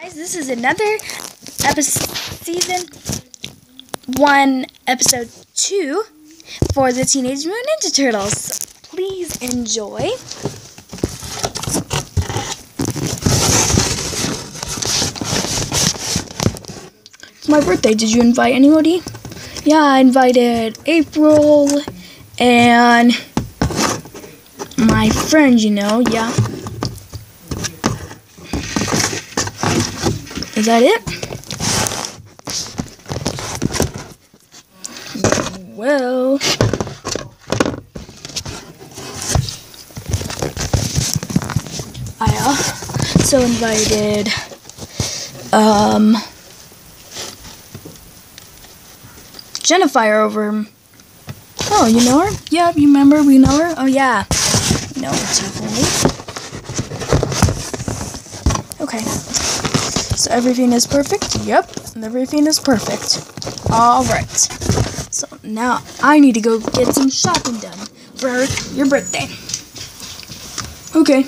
Guys, this is another episode, season one, episode two for the Teenage Mutant Ninja Turtles. Please enjoy. It's my birthday. Did you invite anybody? Yeah, I invited April and my friend, you know, yeah. Is that it? Well. I also invited um Jennifer over. Oh, you know her? Yeah, you remember we know her? Oh yeah. No, definitely. Okay. Everything is perfect? Yep, everything is perfect. Alright. So now I need to go get some shopping done for your birthday. Okay.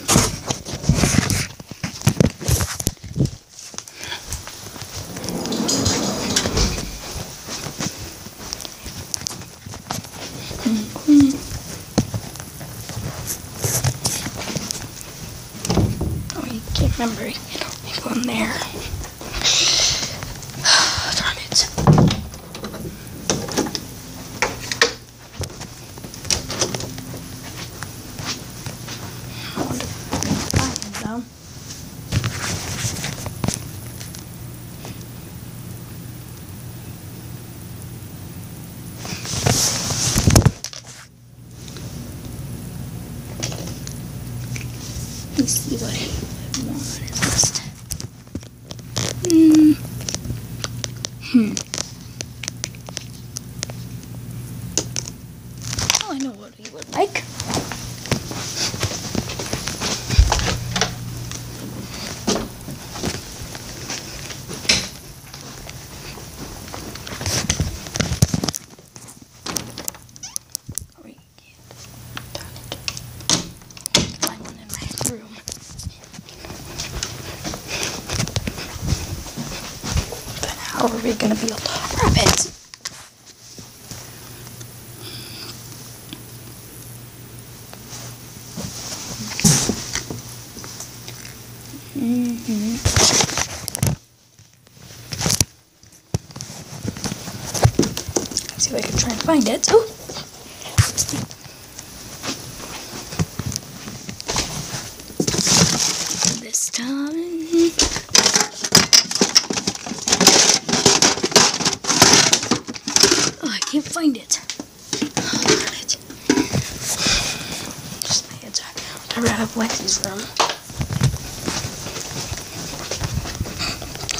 Oh, remember. You go in there. Darn it. I wonder if I can find them. Let me see what I want list. Hmm. Hmm. Oh, I know what he would like. Oh, he can't. Darn it. Find one in my room. But how are we gonna be able to grab it? Mm-hmm. See if I can try and find it. Oh! This time. Oh, I can't find it. Oh, it. Just my head's I'll out of Lexi's room.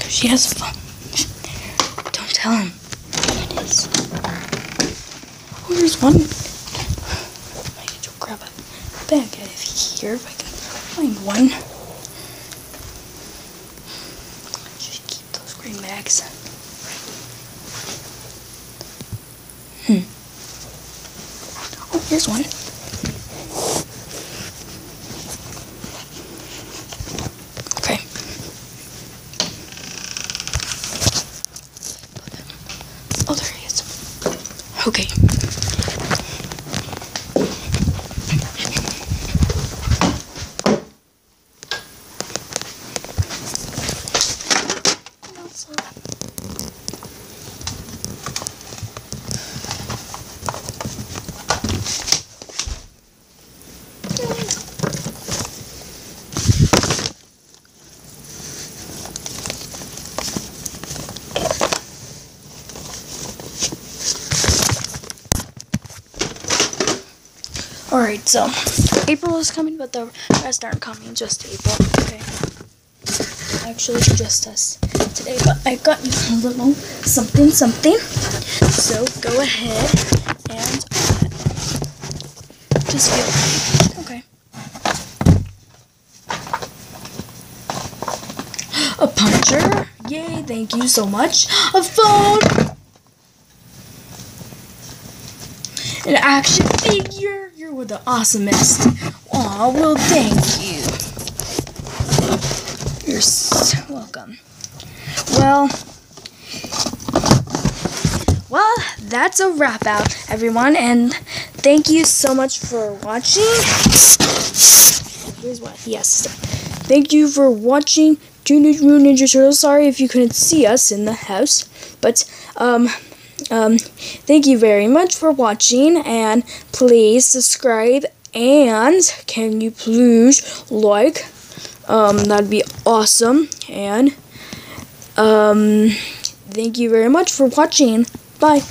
She has a phone. Don't tell him. It is. Oh, there's one. I need to grab a bag out of here if I can find one. Should keep those green bags. Hmm. Oh, here's one. Okay. Oh, there he is. Okay. Alright, so April is coming, but the rest aren't coming, just April. Okay. Actually, just us today, but I got you a little something, something. So go ahead and just get Okay. A puncher. Yay, thank you so much. A phone. An action figure. You're the awesomest. Aw, well, thank you. You're s- welcome. Well, well, that's a wrap out, everyone, and thank you so much for watching. Here's what, yes. Thank you for watching Teenage Mutant Ninja Turtles. Sorry if you couldn't see us in the house, but, um, um, thank you very much for watching, and please subscribe, and can you please like, um, that'd be awesome, and, um, thank you very much for watching. Bye.